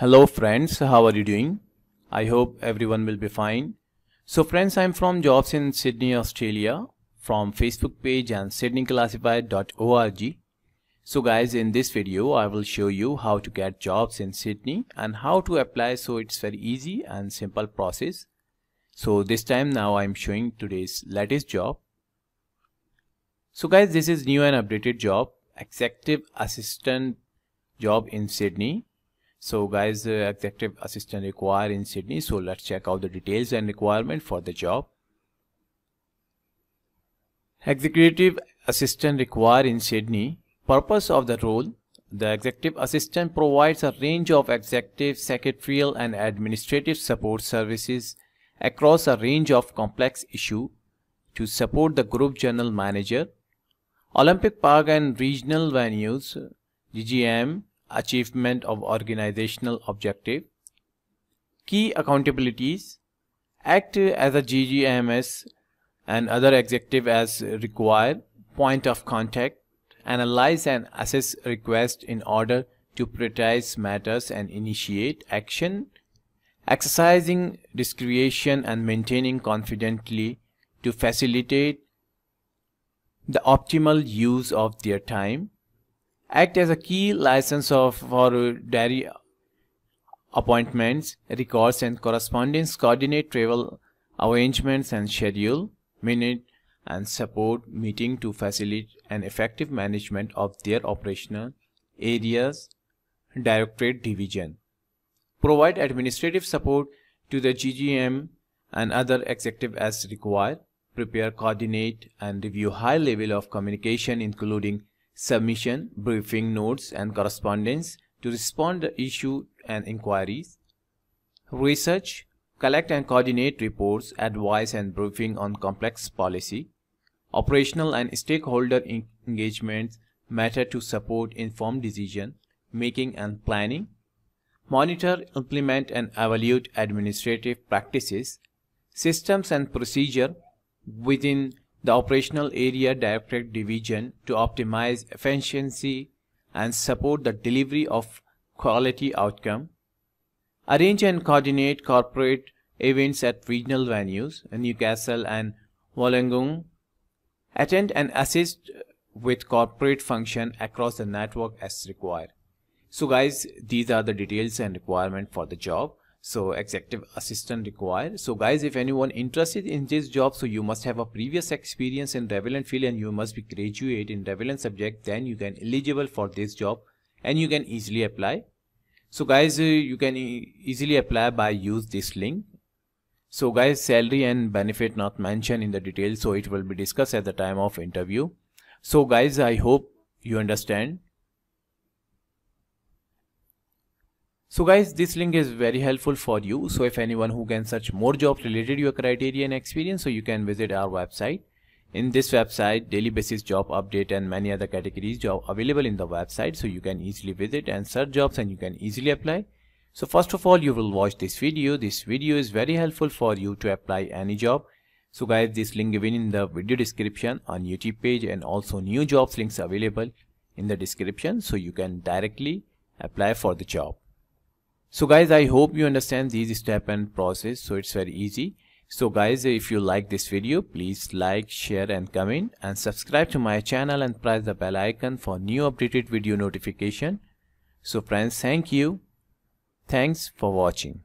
Hello friends, how are you doing? I hope everyone will be fine. So friends, I'm from Jobs in Sydney, Australia from Facebook page and sydneyclassified.org. So guys, in this video, I will show you how to get jobs in Sydney and how to apply so it's very easy and simple process. So this time now I'm showing today's latest job. So guys, this is new and updated job, executive assistant job in Sydney so guys uh, executive assistant required in Sydney. So let's check out the details and requirement for the job. Executive assistant required in Sydney. Purpose of the role the executive assistant provides a range of executive secretarial and administrative support services across a range of complex issues to support the group general manager. Olympic Park and regional venues GGM achievement of organizational objective. Key accountabilities. Act as a GGMS and other executive as required, point of contact, analyze and assess requests in order to prioritize matters and initiate action, exercising discretion and maintaining confidently to facilitate the optimal use of their time, act as a key license of for diary appointments, records and correspondence, coordinate travel arrangements and schedule, minute and support meeting to facilitate an effective management of their operational areas, directorate division. Provide administrative support to the GGM and other executive as required. Prepare, coordinate and review high level of communication including submission, briefing notes and correspondence to respond to issue and inquiries, research, collect and coordinate reports, advice and briefing on complex policy, operational and stakeholder engagements matter to support informed decision making and planning, monitor, implement and evaluate administrative practices, systems and procedure within the operational area directorate division to optimize efficiency and support the delivery of quality outcome. Arrange and coordinate corporate events at regional venues in Newcastle and Wollongong. Attend and assist with corporate function across the network as required. So guys, these are the details and requirement for the job so executive assistant required. So guys if anyone interested in this job so you must have a previous experience in relevant field and you must be graduate in relevant subject then you can eligible for this job and you can easily apply. So guys uh, you can e easily apply by use this link. So guys salary and benefit not mentioned in the details so it will be discussed at the time of interview. So guys i hope you understand So guys, this link is very helpful for you. So if anyone who can search more jobs related to your criteria and experience, so you can visit our website. In this website, daily basis job update and many other categories job available in the website. So you can easily visit and search jobs and you can easily apply. So first of all, you will watch this video. This video is very helpful for you to apply any job. So guys, this link given in the video description on YouTube page and also new jobs links available in the description. So you can directly apply for the job. So guys, I hope you understand these step and process. So it's very easy. So guys, if you like this video, please like, share and comment and subscribe to my channel and press the bell icon for new updated video notification. So friends, thank you. Thanks for watching.